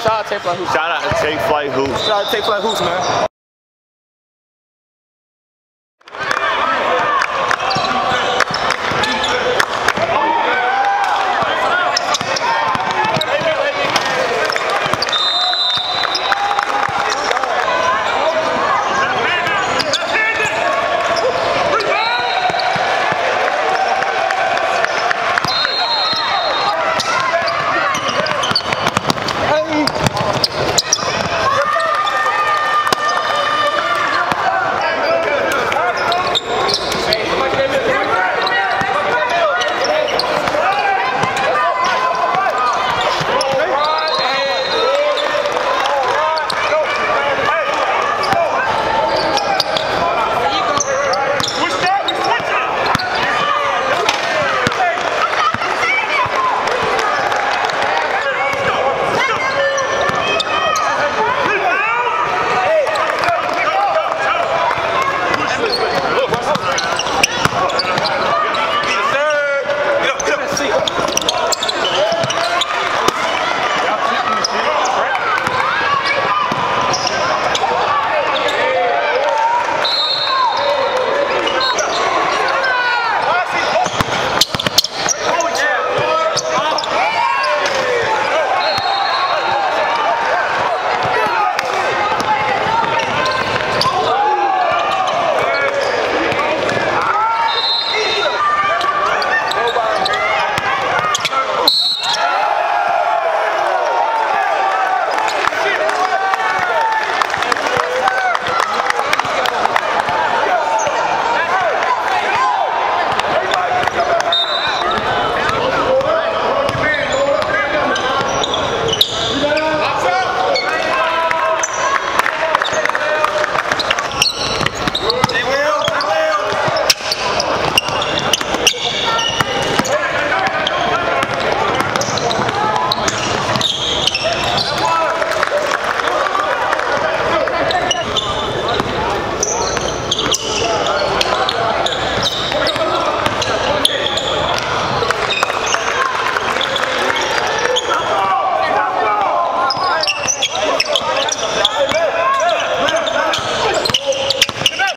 Shout out to Take Flight Hoops. Shout out to Take Flight Hoops. Shout out to Take Flight Hoops, man.